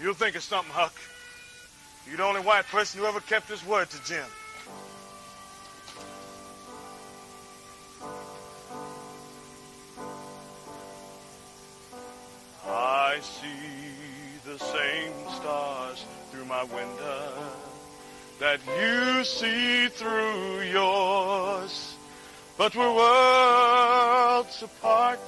You'll think it's something, Huck. You're the only white person who ever kept his word to Jim. I see the same stars through my window that you see through yours, but we're worlds apart,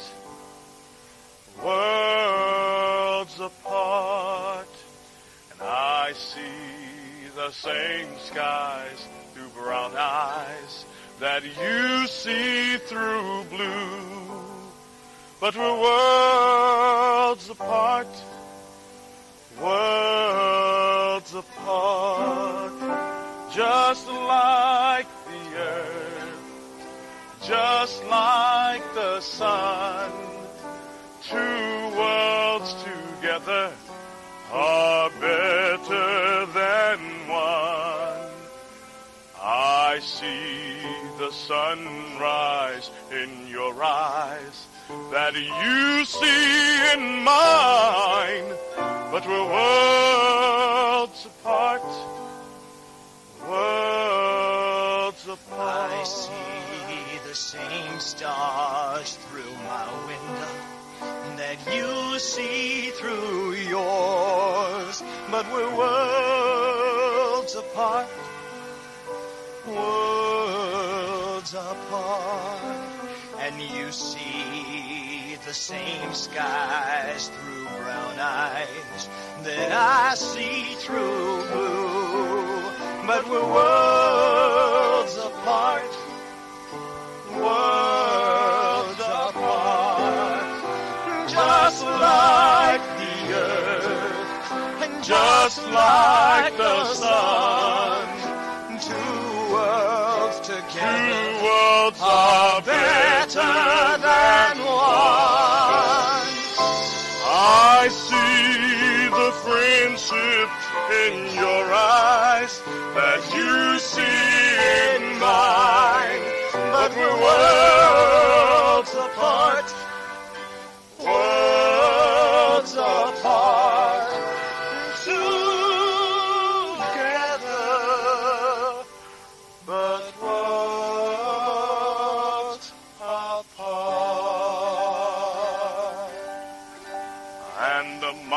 the same skies through brown eyes that you see through blue. But we're worlds apart, worlds apart, just like the earth, just like the sun. Two worlds together are better I see the sunrise in your eyes that you see in mine, but we're worlds apart, worlds apart. I see the same stars through my window that you see through yours, but we're worlds apart, worlds apart, and you see the same skies through brown eyes that I see through blue, but we're worlds apart, worlds apart, just like the earth, and just like the sun, together Two worlds are better than one. I see the friendship in your eyes that you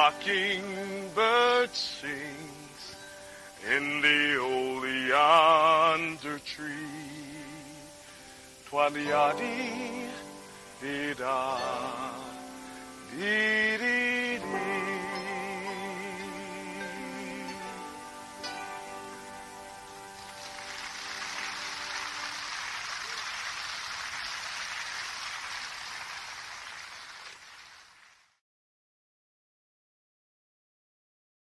mockingbird sings in the oleander tree. Twaliadi, di da, di